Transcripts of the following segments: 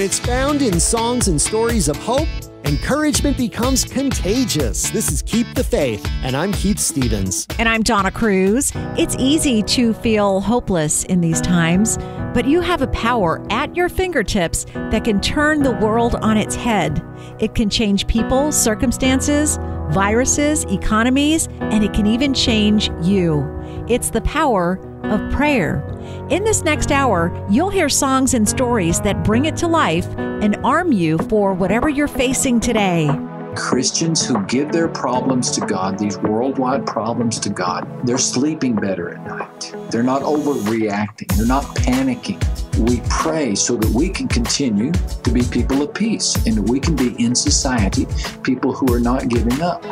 When it's found in songs and stories of hope, encouragement becomes contagious. This is Keep the Faith, and I'm Keith Stevens. And I'm Donna Cruz. It's easy to feel hopeless in these times, but you have a power at your fingertips that can turn the world on its head. It can change people, circumstances, viruses, economies, and it can even change you. It's the power of prayer. In this next hour, you'll hear songs and stories that bring it to life and arm you for whatever you're facing today. Christians who give their problems to God, these worldwide problems to God, they're sleeping better at night. They're not overreacting. They're not panicking. We pray so that we can continue to be people of peace and we can be in society people who are not giving up.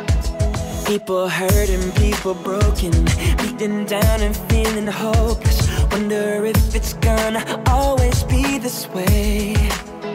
People hurting, people broken, beaten down and feeling hopeless. Wonder if it's gonna always be this way.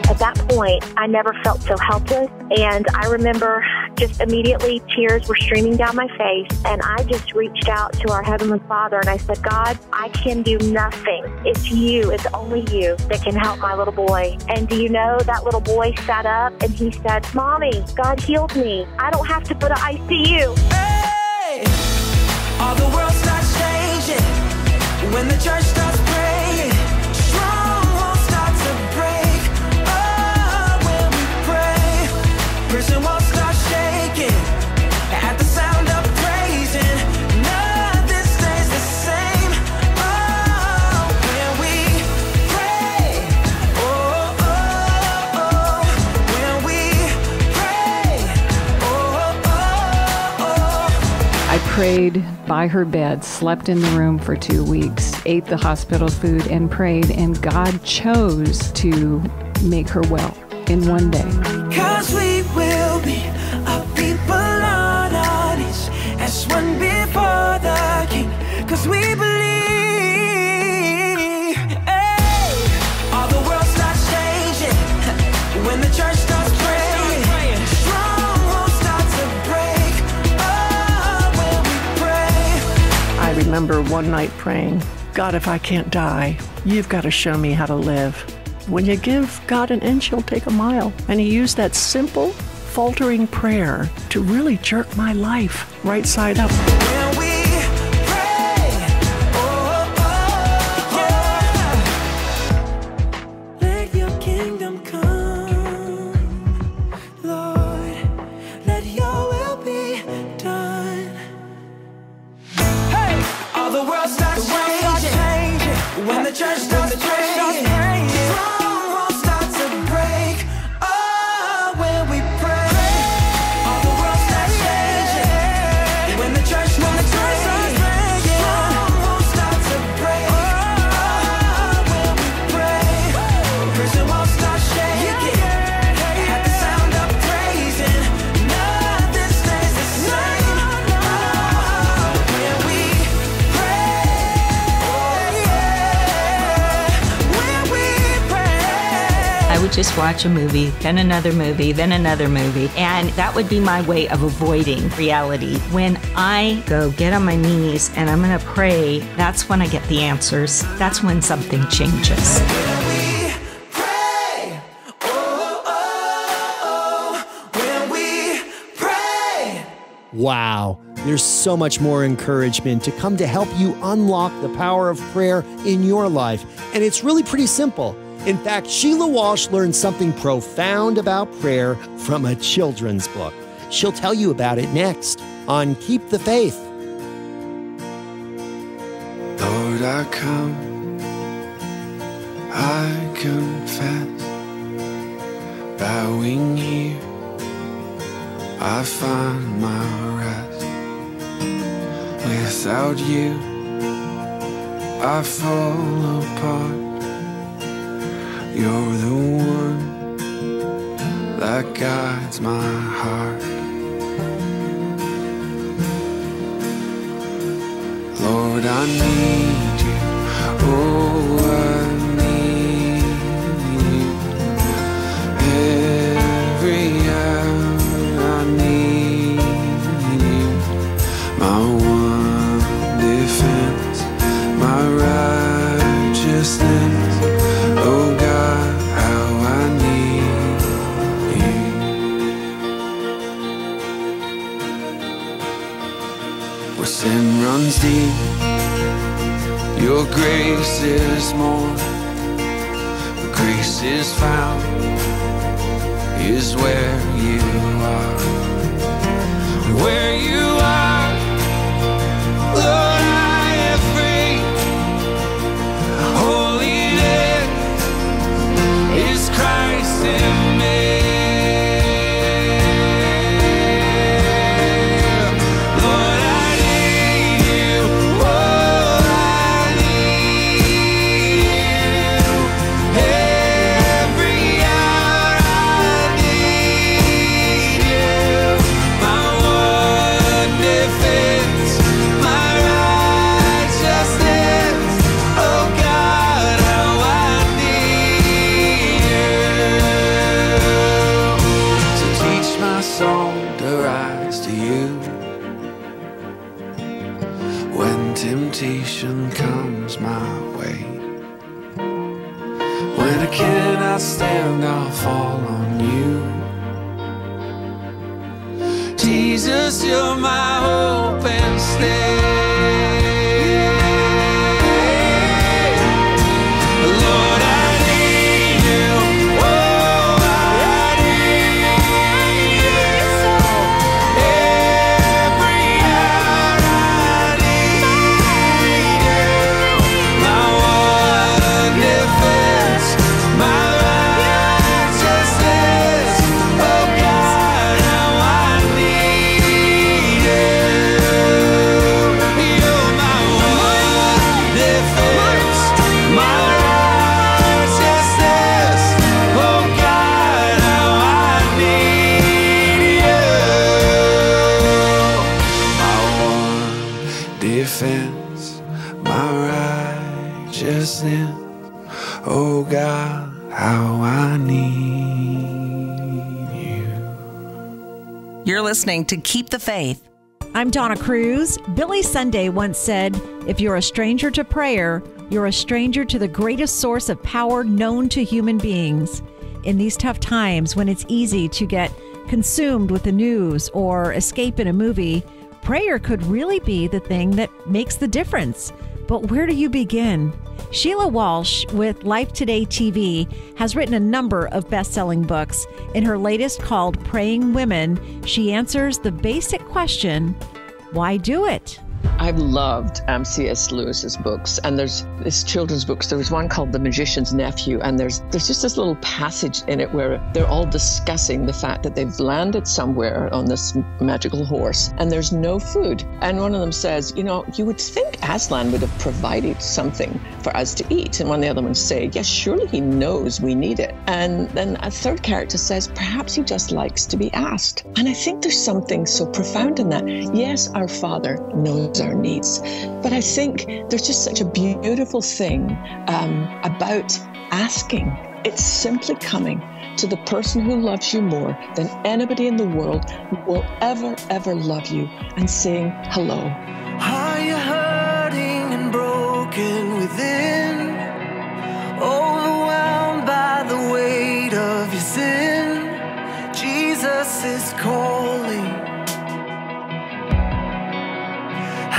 At that point, I never felt so helpless. And I remember just immediately tears were streaming down my face. And I just reached out to our Heavenly Father and I said, God, I can do nothing. It's you, it's only you that can help my little boy. And do you know that little boy sat up and he said, Mommy, God healed me. I don't have to go to ICU. Hey, all the world starts changing when the church starts by her bed, slept in the room for two weeks, ate the hospital food, and prayed, and God chose to make her well in one day. Remember one night praying, God, if I can't die, you've got to show me how to live. When you give God an inch, he'll take a mile. And he used that simple, faltering prayer to really jerk my life right side up. Just watch a movie, then another movie, then another movie. And that would be my way of avoiding reality. When I go get on my knees and I'm going to pray, that's when I get the answers. That's when something changes. we pray. Oh, oh, oh, when we pray. Wow. There's so much more encouragement to come to help you unlock the power of prayer in your life. And it's really pretty simple. In fact, Sheila Walsh learned something profound about prayer from a children's book. She'll tell you about it next on Keep the Faith. Lord, I come, I confess, bowing here, I find my rest. Without you, I fall apart. You're the one that guides my heart. Lord, I need you. Oh, I grace is more, where grace is found, is where you are. Where you are, Lord, when I stand, I'll fall on you. Jesus, you're my hope and stay. Listening to Keep the Faith. I'm Donna Cruz. Billy Sunday once said, If you're a stranger to prayer, you're a stranger to the greatest source of power known to human beings. In these tough times when it's easy to get consumed with the news or escape in a movie, prayer could really be the thing that makes the difference. But where do you begin? Sheila Walsh with Life Today TV has written a number of best selling books. In her latest called Praying Women, she answers the basic question why do it? I've loved um, C.S. Lewis's books, and there's this children's books. There was one called The Magician's Nephew, and there's there's just this little passage in it where they're all discussing the fact that they've landed somewhere on this magical horse, and there's no food. And one of them says, "You know, you would think Aslan would have provided something for us to eat," and one of the other ones say, "Yes, surely he knows we need it." And then a third character says, "Perhaps he just likes to be asked." And I think there's something so profound in that. Yes, our Father knows our needs. But I think there's just such a beautiful thing um, about asking. It's simply coming to the person who loves you more than anybody in the world will ever, ever love you and saying hello. Are you hurting and broken within? Overwhelmed by the weight of your sin? Jesus is calling.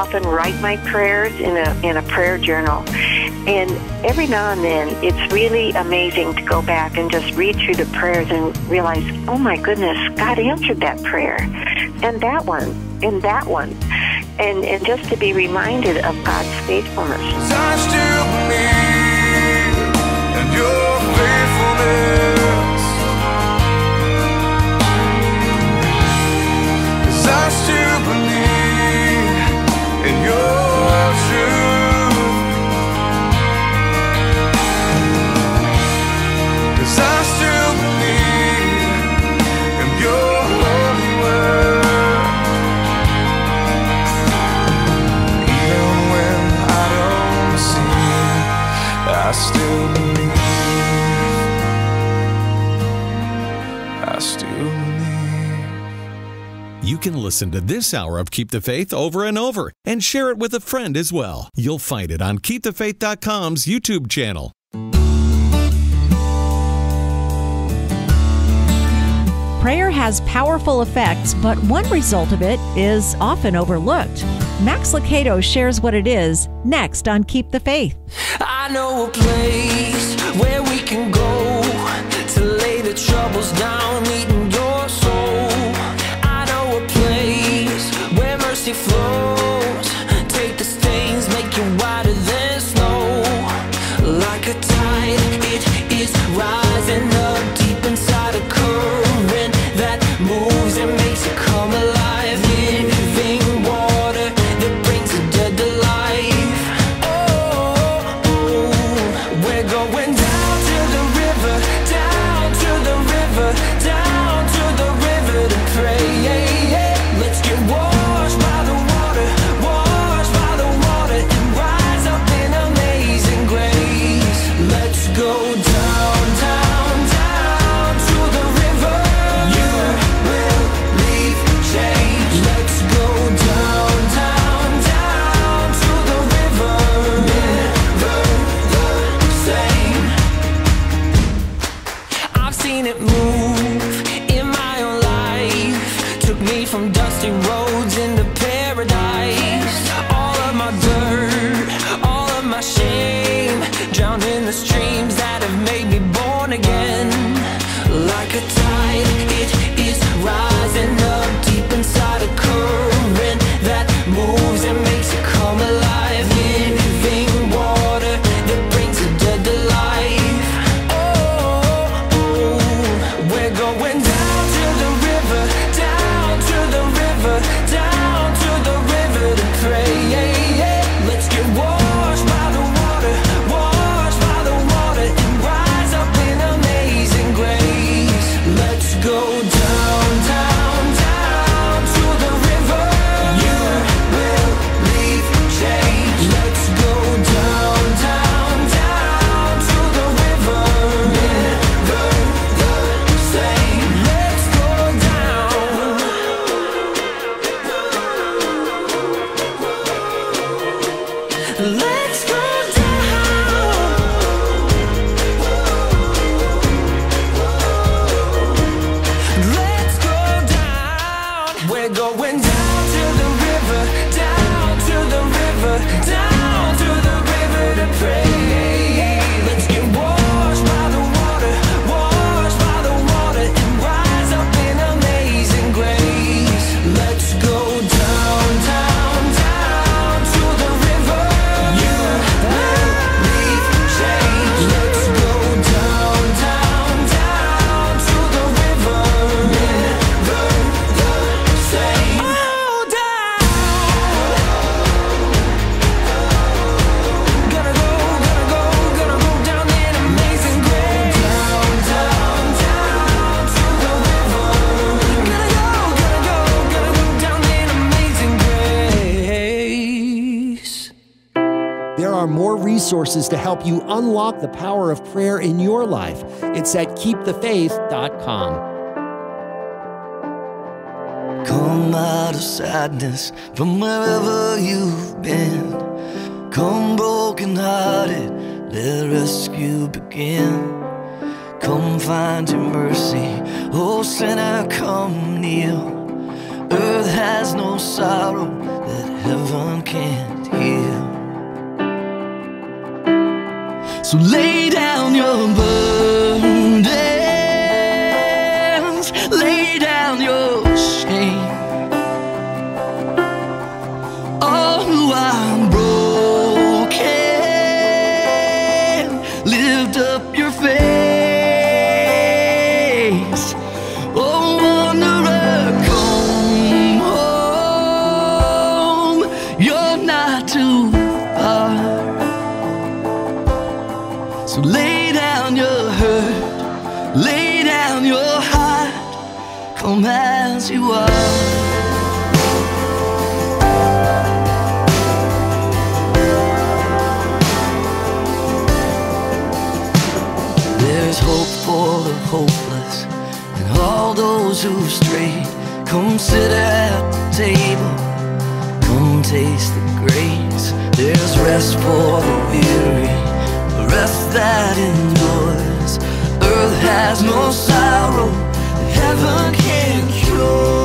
often write my prayers in a in a prayer journal. And every now and then, it's really amazing to go back and just read through the prayers and realize, oh my goodness, God answered that prayer, and that one, and that one, and and just to be reminded of God's faithfulness. I still believe in your faithfulness. I still true Listen to this hour of Keep the Faith over and over and share it with a friend as well. You'll find it on keepthefaith.com's YouTube channel. Prayer has powerful effects, but one result of it is often overlooked. Max Lucado shares what it is next on Keep the Faith. I know a place where we can go to lay the troubles down. resources to help you unlock the power of prayer in your life. It's at keepthefaith.com. Come out of sadness from wherever you've been. Come brokenhearted, let rescue begin. Come find your mercy, oh sinner, come kneel. Earth has no sorrow that heaven can. So lay down your burdens, who've strayed. Come sit at the table, come taste the grace. There's rest for the weary, rest that endures. Earth has no sorrow heaven can cure.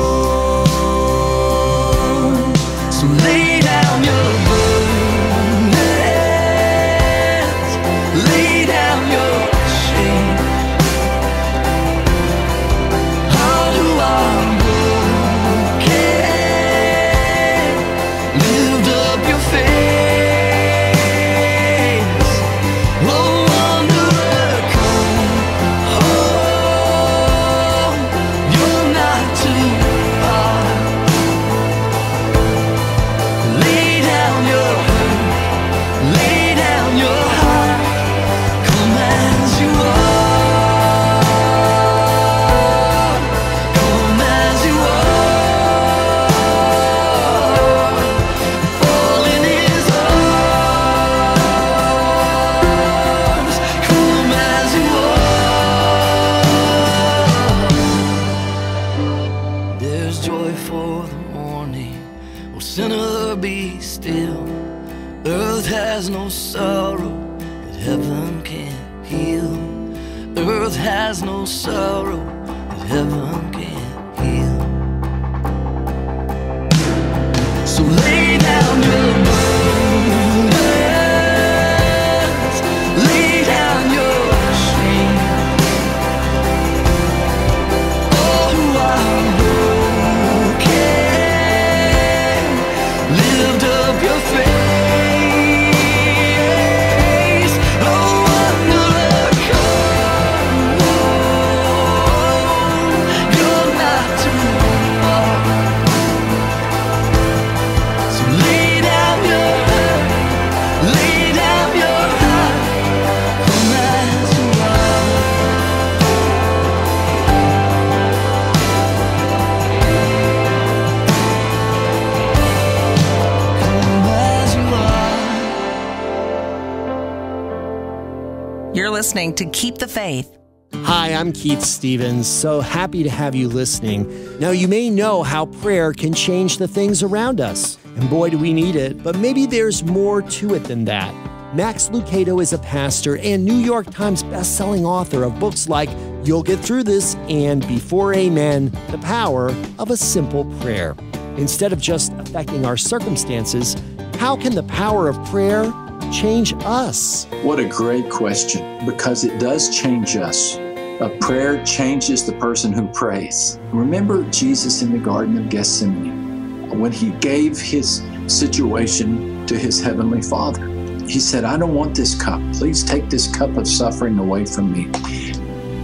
Listening to Keep the Faith. Hi, I'm Keith Stevens. So happy to have you listening. Now, you may know how prayer can change the things around us. And boy, do we need it. But maybe there's more to it than that. Max Lucado is a pastor and New York Times bestselling author of books like You'll Get Through This and Before Amen The Power of a Simple Prayer. Instead of just affecting our circumstances, how can the power of prayer change us? What a great question, because it does change us. A prayer changes the person who prays. Remember Jesus in the Garden of Gethsemane when he gave his situation to his heavenly Father. He said, I don't want this cup. Please take this cup of suffering away from me.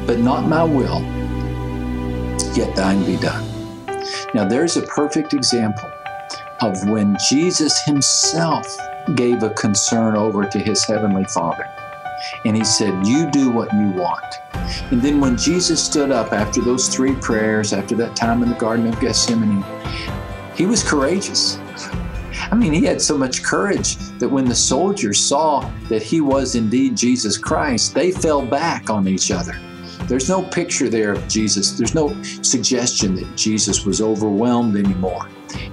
But not my will, yet thine be done. Now, there's a perfect example of when Jesus himself gave a concern over to his heavenly Father. And he said, You do what you want. And then when Jesus stood up after those three prayers, after that time in the Garden of Gethsemane, he was courageous. I mean, he had so much courage that when the soldiers saw that he was indeed Jesus Christ, they fell back on each other. There's no picture there of Jesus. There's no suggestion that Jesus was overwhelmed anymore.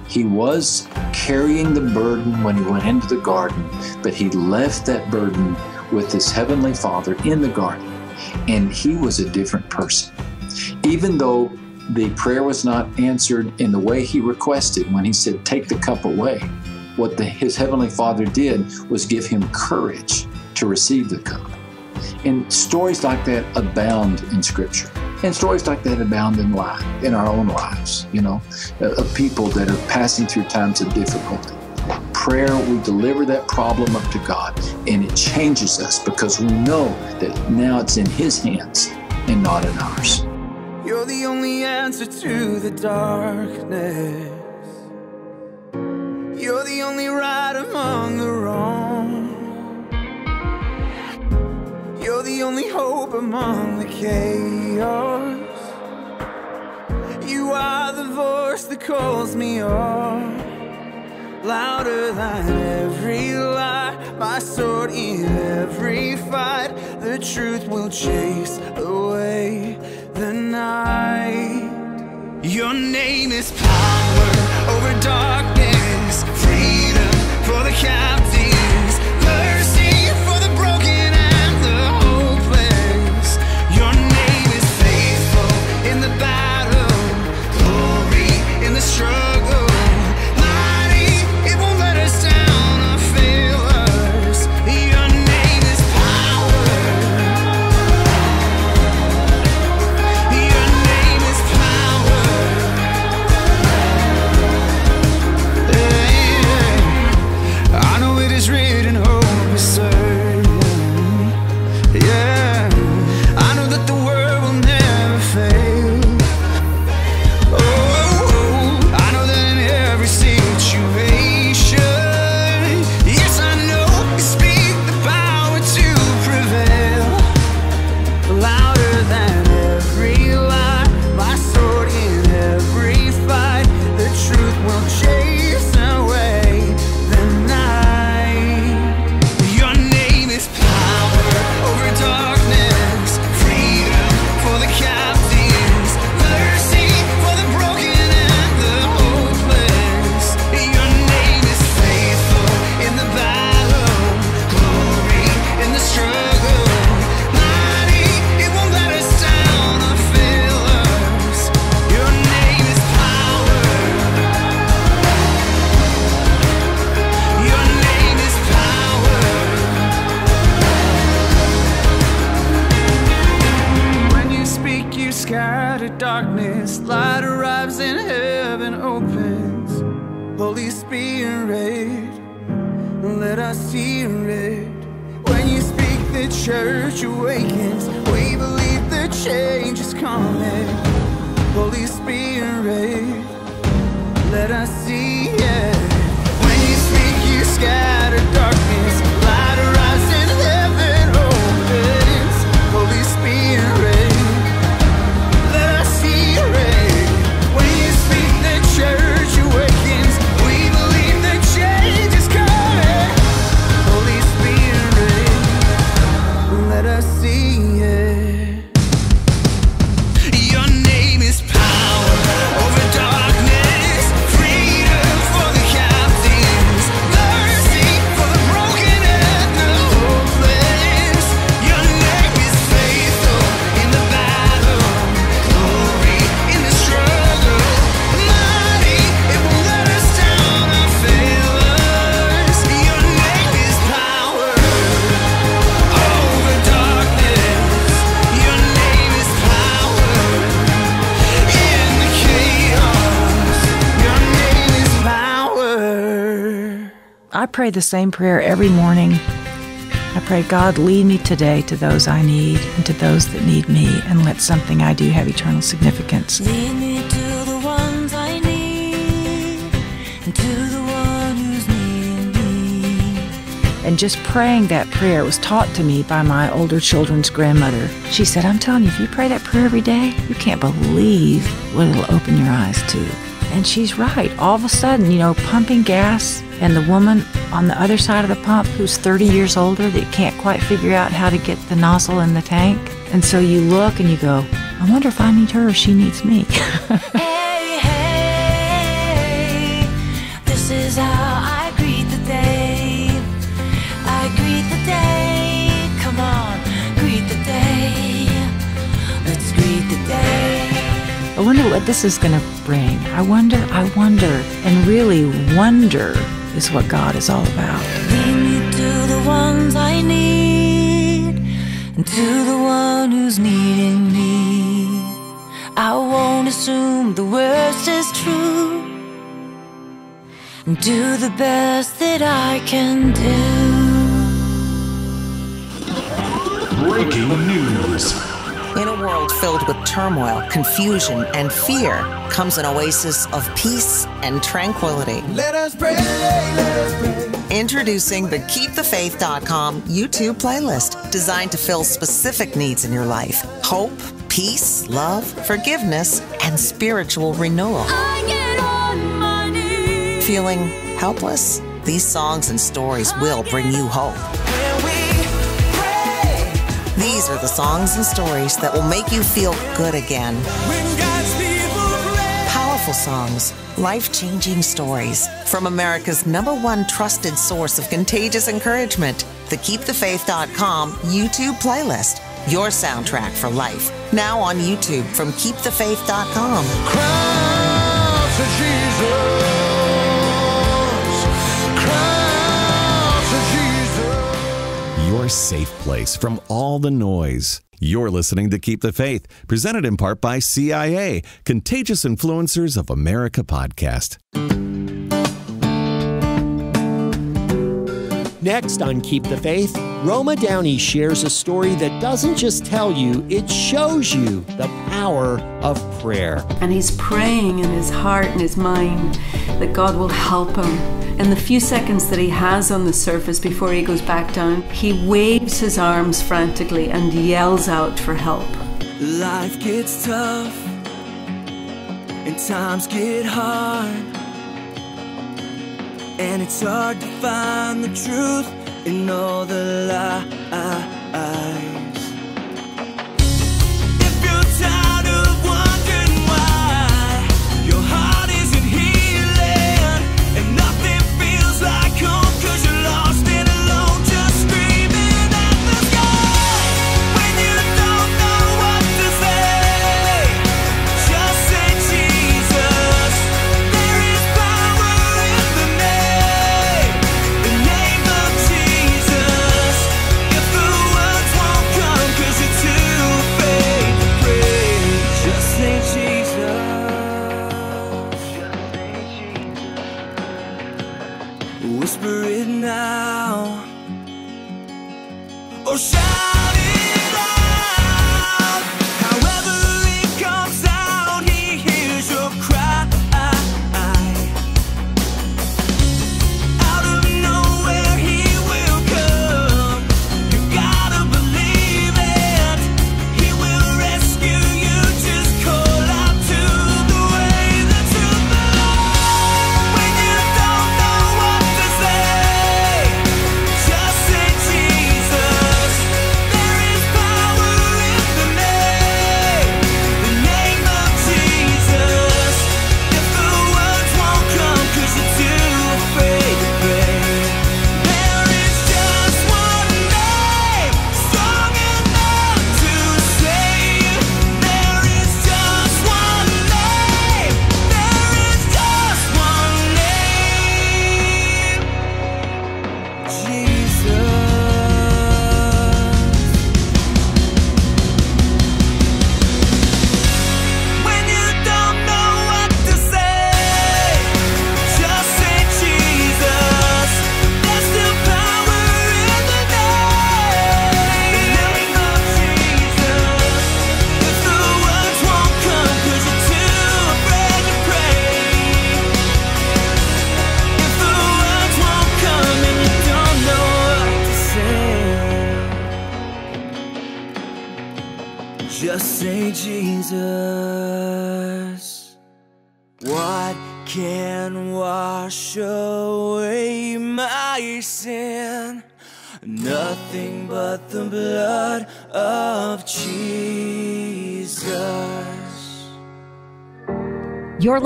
He was carrying the burden when he went into the garden, but he left that burden with his heavenly Father in the garden, and he was a different person. Even though the prayer was not answered in the way he requested when he said, Take the cup away, what the, his heavenly Father did was give him courage to receive the cup. And stories like that abound in Scripture. And stories like that abound in life, in our own lives, you know, uh, of people that are passing through times of difficulty. Prayer, we deliver that problem up to God, and it changes us because we know that now it's in His hands and not in ours. You're the only answer to the darkness. You're the only right among the You're the only hope among the chaos. You are the voice that calls me on. Louder than every lie, my sword in every fight. The truth will chase away the night. Your name is power over darkness, freedom for the captives, pray the same prayer every morning. I pray, God, lead me today to those I need and to those that need me, and let something I do have eternal significance. Lead me to the ones I need, and to the one who's near me. And just praying that prayer was taught to me by my older children's grandmother. She said, I'm telling you, if you pray that prayer every day, you can't believe what it'll open your eyes to. And she's right. All of a sudden, you know, pumping gas, and the woman on the other side of the pump who's 30 years older that can't quite figure out how to get the nozzle in the tank. And so you look and you go, I wonder if I need her or she needs me. I wonder what this is going to bring. I wonder, I wonder, and really wonder is what God is all about. Lead me to the ones I need, and to the one who's needing me. I won't assume the worst is true, and do the best that I can do. Breaking news. In a world filled with turmoil, confusion, and fear comes an oasis of peace and tranquility. Let us pray, let us pray. Introducing the KeepTheFaith.com YouTube playlist designed to fill specific needs in your life hope, peace, love, forgiveness, and spiritual renewal. I get on my knees. Feeling helpless? These songs and stories will bring you hope. These are the songs and stories that will make you feel good again. Powerful songs, life changing stories from America's number one trusted source of contagious encouragement, the KeepTheFaith.com YouTube playlist. Your soundtrack for life. Now on YouTube from KeepTheFaith.com. Your safe place from all the noise. You're listening to Keep the Faith, presented in part by CIA, Contagious Influencers of America podcast. Next on Keep the Faith, Roma Downey shares a story that doesn't just tell you, it shows you the power of prayer. And he's praying in his heart and his mind that God will help him. In the few seconds that he has on the surface before he goes back down, he waves his arms frantically and yells out for help. Life gets tough and times get hard. And it's hard to find the truth in all the lies.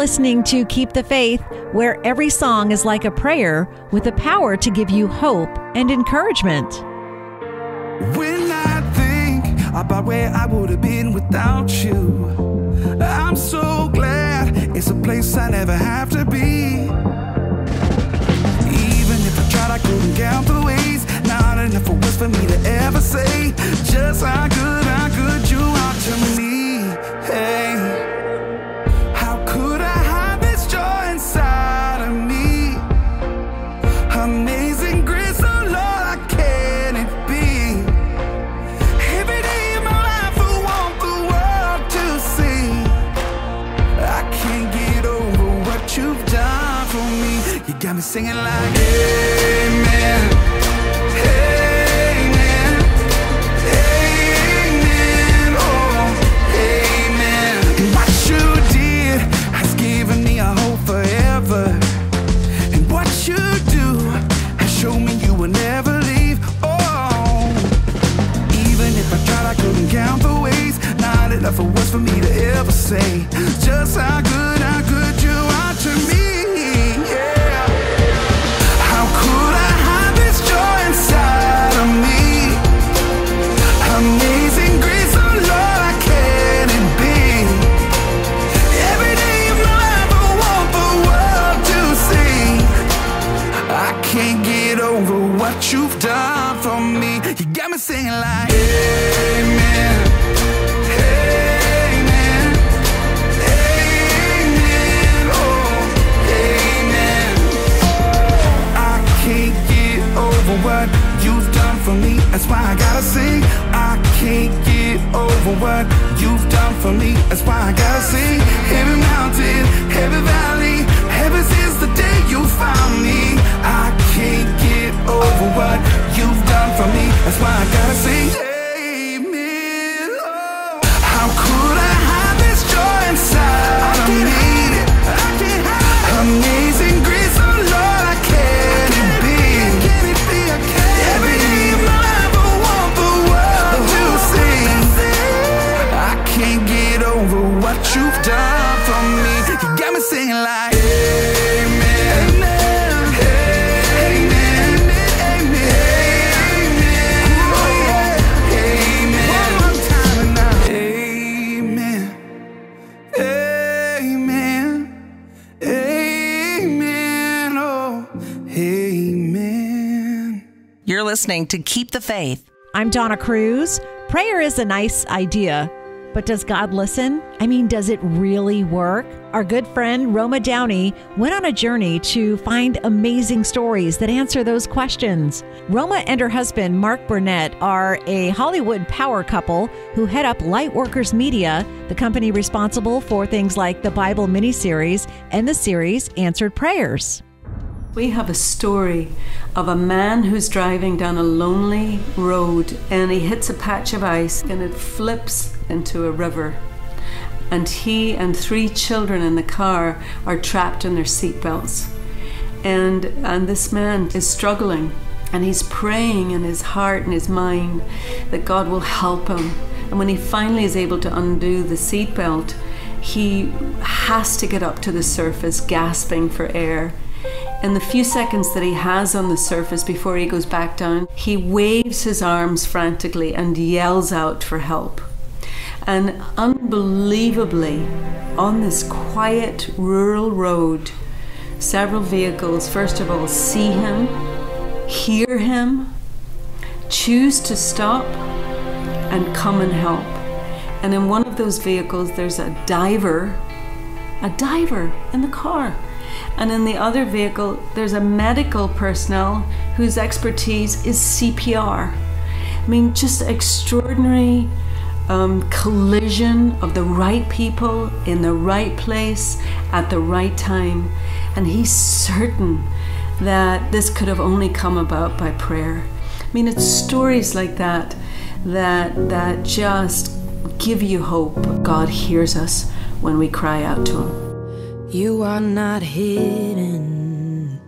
Listening to Keep the Faith, where every song is like a prayer with the power to give you hope and encouragement. When I think about where I would have been without you, I'm so glad it's a place I never have to be. Even if I tried, I couldn't count the ways. Not enough words for me to ever say just how good, how good you are to me. Hey, You got me singing like, Amen. Amen. Amen. Oh, amen. What you did has given me a hope forever. And what you do has shown me you will never leave. Oh, even if I tried, I couldn't count the ways. Not enough words for me to ever say just how good, how good what you've done for me. That's why I gotta sing. I can't get over what you've done for me. That's why I gotta sing. Every mountain, every valley, ever since the day you found me. I can't get over what you've done for me. That's why I listening to Keep the Faith. I'm Donna Cruz. Prayer is a nice idea, but does God listen? I mean, does it really work? Our good friend Roma Downey went on a journey to find amazing stories that answer those questions. Roma and her husband, Mark Burnett, are a Hollywood power couple who head up Lightworkers Media, the company responsible for things like the Bible miniseries and the series Answered Prayers. We have a story of a man who's driving down a lonely road and he hits a patch of ice and it flips into a river. And he and three children in the car are trapped in their seatbelts. And, and this man is struggling and he's praying in his heart and his mind that God will help him. And when he finally is able to undo the seatbelt, he has to get up to the surface, gasping for air. In the few seconds that he has on the surface before he goes back down, he waves his arms frantically and yells out for help. And unbelievably, on this quiet rural road, several vehicles, first of all, see him, hear him, choose to stop, and come and help. And in one of those vehicles, there's a diver, a diver in the car. And in the other vehicle, there's a medical personnel whose expertise is CPR. I mean, just extraordinary um, collision of the right people in the right place at the right time. And he's certain that this could have only come about by prayer. I mean, it's stories like that that that just give you hope. God hears us when we cry out to him. You are not hidden.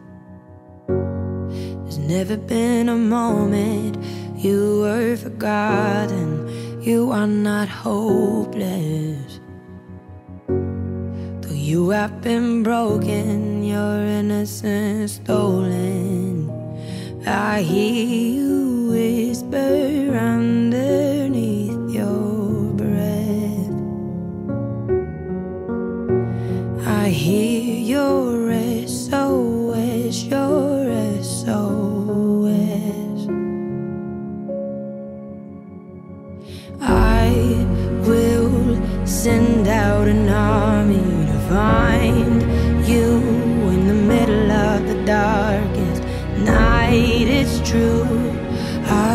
There's never been a moment you were forgotten. You are not hopeless. Though you have been broken, your innocence stolen. I hear you whisper underneath out an army to find you in the middle of the darkest night. It's true,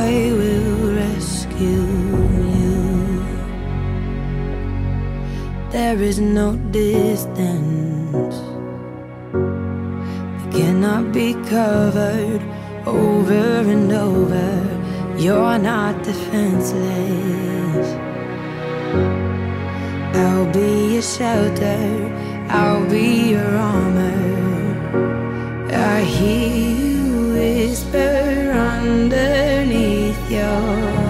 I will rescue you. There is no distance that cannot be covered over and over. You're not defenseless. I'll be your shelter, I'll be your armor. I hear you whisper underneath your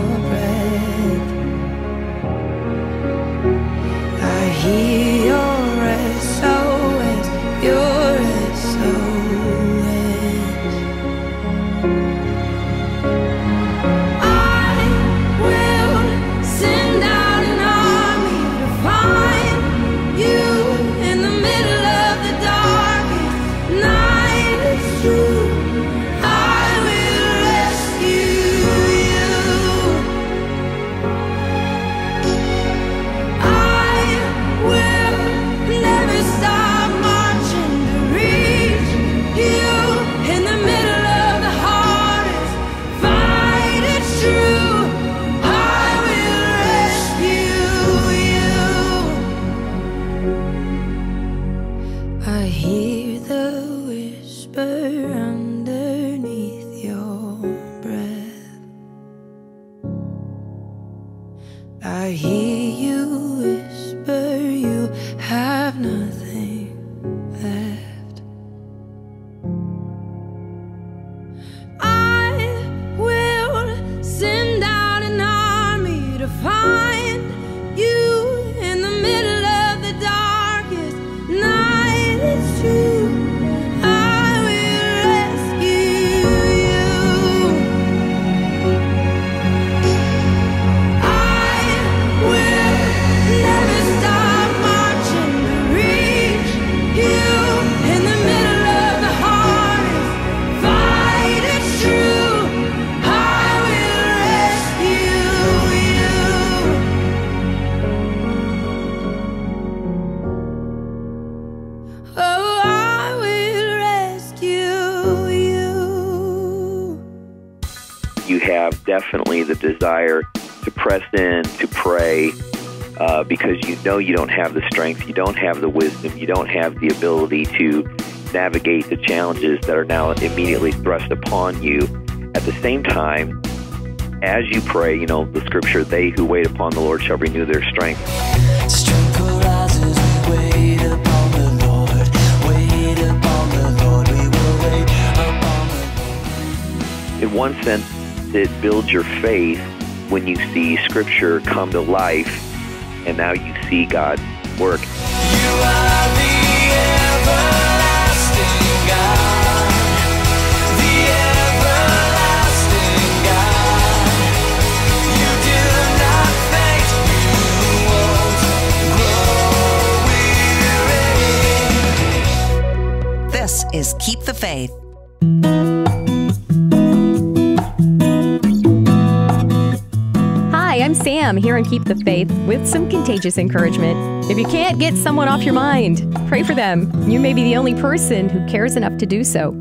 have definitely the desire to press in, to pray, uh, because you know you don't have the strength, you don't have the wisdom, you don't have the ability to navigate the challenges that are now immediately thrust upon you. At the same time, as you pray, you know, the scripture, they who wait upon the Lord shall renew their strength. Strength rises, we wait upon the Lord. Wait upon the Lord, we will wait upon the in one sense, it builds your faith when you see Scripture come to life, and now you see God work. This is Keep the Faith. I'm here on Keep the Faith with some contagious encouragement. If you can't get someone off your mind, pray for them. You may be the only person who cares enough to do so.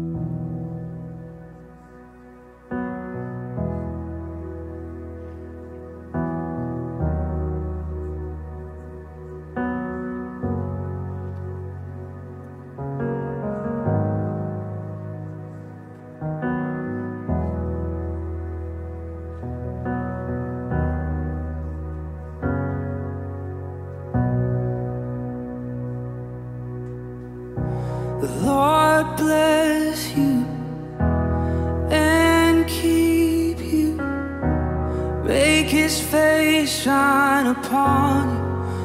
The Lord bless you and keep you. Make his face shine upon you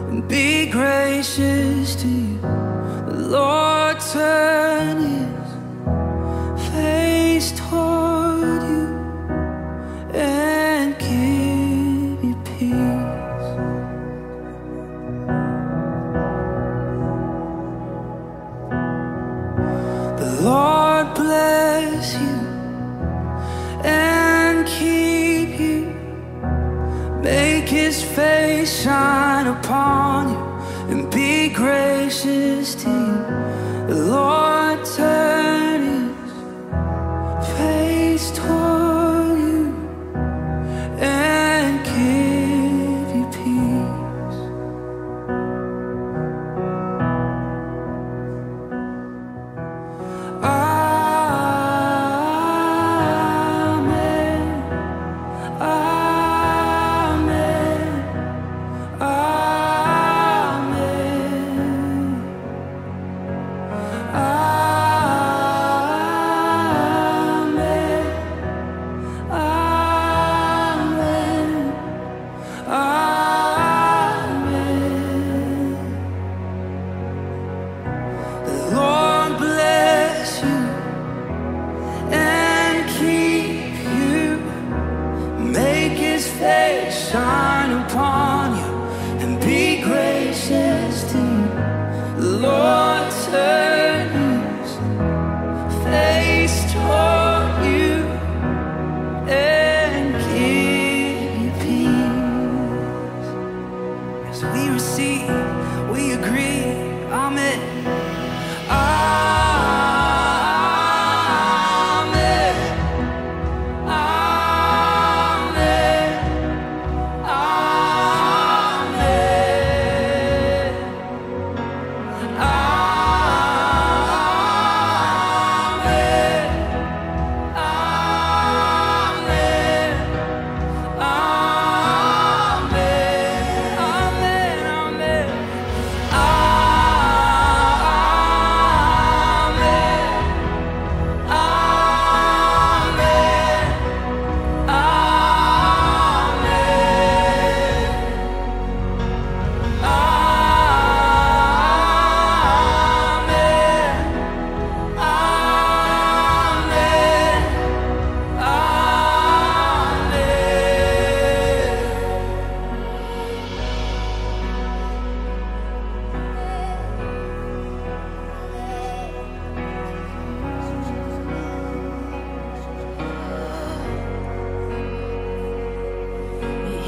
and be gracious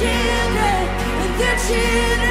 Children, and their children.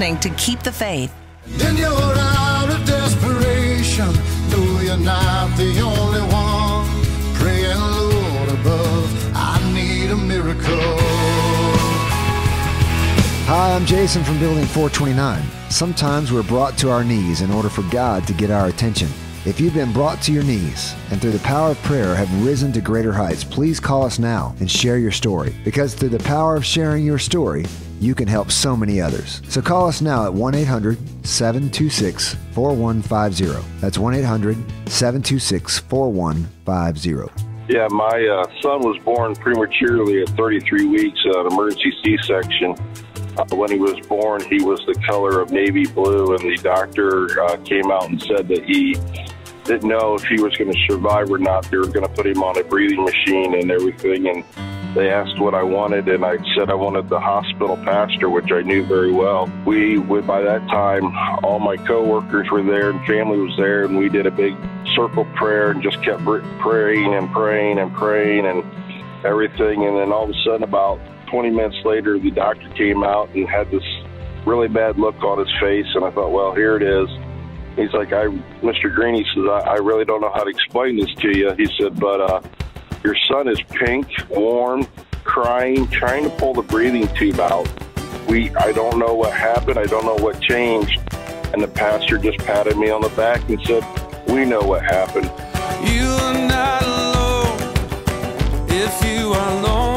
Listening to Keep the Faith. Then you're out of desperation. No, you're not the only one. Praying, Lord above, I need a miracle. Hi, I'm Jason from Building 429. Sometimes we're brought to our knees in order for God to get our attention. If you've been brought to your knees and through the power of prayer have risen to greater heights, please call us now and share your story. Because through the power of sharing your story, you can help so many others. So call us now at 1 800 726 4150. That's 1 800 726 4150. Yeah, my uh, son was born prematurely at 33 weeks, uh, an emergency C-section. Uh, when he was born, he was the color of navy blue, and the doctor uh, came out and said that he didn't know if he was going to survive or not. They were going to put him on a breathing machine and everything, and they asked what I wanted, and I said I wanted the hospital pastor, which I knew very well. We, by that time, all my coworkers were there and family was there, and we did a big circle prayer and just kept praying and praying and praying and everything. And then all of a sudden, about 20 minutes later, the doctor came out and had this really bad look on his face, and I thought, well, here it is. He's like, I, Mr. Green, he says, I, I really don't know how to explain this to you. He said, but uh, your son is pink, warm, crying, trying to pull the breathing tube out. We, I don't know what happened. I don't know what changed. And the pastor just patted me on the back and said, "We know what happened." You are not alone if you are lonely.